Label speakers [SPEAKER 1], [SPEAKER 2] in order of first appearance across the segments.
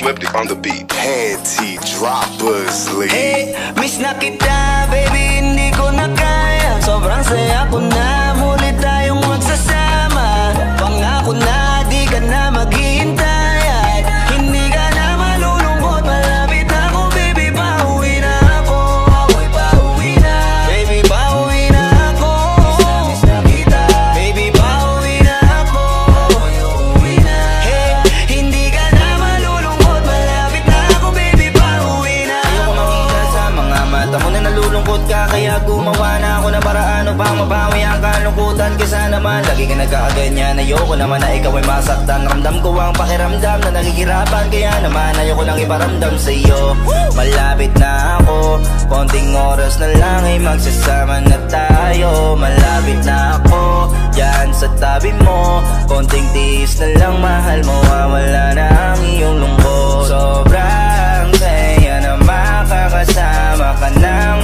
[SPEAKER 1] the on the beat. Panty droppers, lead.
[SPEAKER 2] Hey, miss na kita, baby, hindi ko na kaya Sobrang saya ko na, muli
[SPEAKER 3] Kaya gumawa na ako ng paraan upang mabawi ang kalungkutan. Kesa naman lagi ka nagkakaganyan Ayoko naman na ikaw ay masaktan. Ramdam ko ang pakiramdam na nakikirapan Kaya naman ayoko lang iparamdam sa iyo Malapit na ako Konting oras na lang ay magsasama na tayo. Malapit na ako Diyan sa tabi mo. Konting tiis na lang mahal mo Wala na ang iyong lungkot. Sobrang saya na makakasama ka nang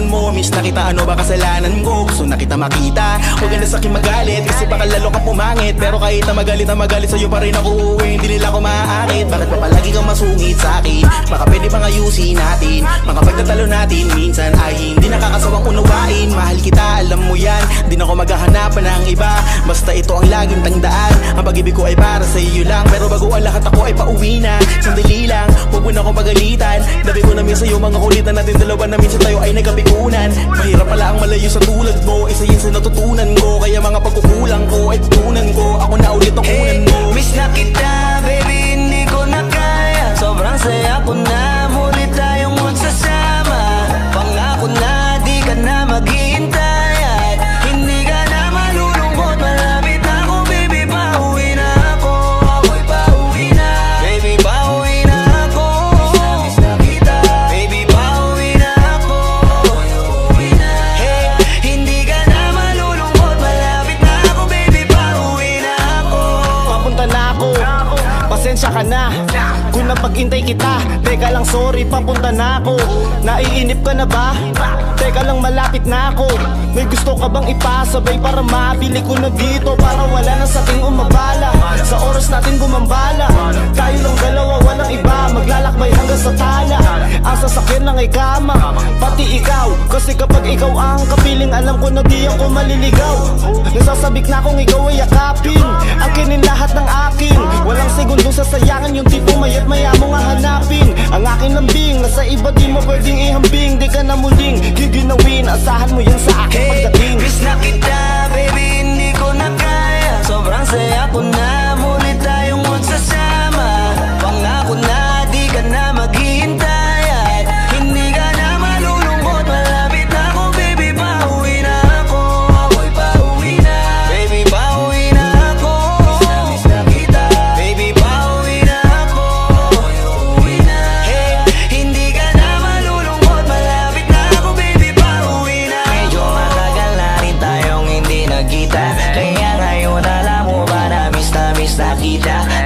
[SPEAKER 4] kailangan mo Miss na kita, ano ba kasalanan ko? Gusto na kita makita. Huwag ka na sa'kin magalit Kasi baka lalo kang pumangit. Pero kahit na magalit na magalit sa'yo pa rin ako uuwi. Hindi nila ako maaakit. Bakit pa palagi kang masungit sa'kin? Baka pwede bang ayusin natin. Mga pagtatalo natin Minsan ay hindi nakakasawang unawain. Mahal kita, alam mo yan. Di na ako maghahanapan ng iba. Basta ito ang laging tangdaan Ang pag-ibig ko ay para sa iyo lang. Pero bago ang lahat ako ay pauwi na. Sandali lang, huwag mo na akong pagalitan. Dabi ko namin sa'yo mga kulitan natin. Dalawa na minsan tayo ay nagkapikunan Mahirap pala ang malayo sa tulad mo Pasensya ka na. Kung napag-intay kita Teka lang sorry papunta na ako. Naiinip ka na ba? Teka lang malapit na ako. May gusto ka bang ipasabay Para mabili ko na dito? Para wala na sa ating umabala. Sa oras natin gumambala Tayo lang dalawa walang iba. Maglalakbay hanggang sa tala. Ang sasakyan lang ay kama. Pati ikaw Kasi kapag ikaw ang kapiling Alam ko na di ako maliligaw. Nasasabik na kung ikaw ay yakapin. Akinin lahat ng akin sasayangan Yung tipo mayat maya mo nga hanapin Ang aking lambing Nasa iba di mo pwedeng ihambing. Di ka na muling giginawin Asahan mo yan sa akin. Pagdating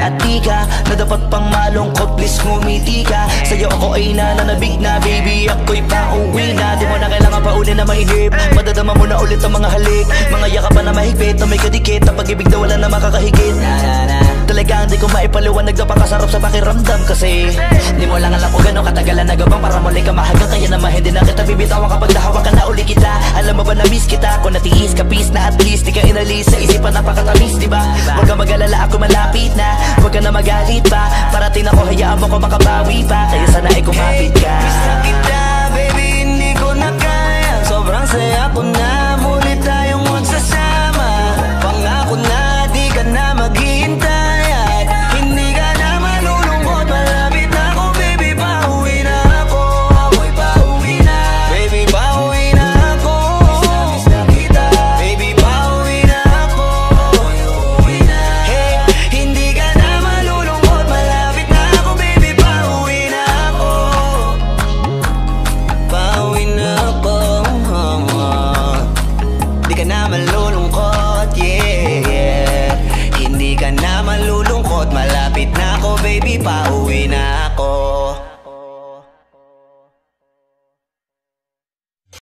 [SPEAKER 2] At
[SPEAKER 3] di ka na dapat pang malungkot. Please ngumiti ka. Sa'yo ako ay nananabig na Baby. Ako'y pauwi na. Di mo na kailangan pa uli na mainip Madadama mo na ulit ang mga halik. Mga yakapan na mahigpit. Na may kadikit. Ang pag-ibig na wala na makakahigit. Na, na, na. Talaga hindi ko maipaliwanag Napakasarap sa pakiramdam kasi Di mo lang alam kung gano'ng katagalan nagabang Para muli ka mahagang Kaya naman hindi na kita bibitawan Kapag nahawakan na uli kita. Alam mo ba na miss kita? Kung natiis ka peace na at least. Di ka inalis. Sa isipan napakatamis Di ba? Huwag ka mag-alala. Ako malapit na ka na magalit pa. Parating ako hayaan mo ko makabawi pa. Kaya sana ay kumapit ka.
[SPEAKER 2] Miss na kita, baby, hindi ko na kaya. Sobrang saya ko na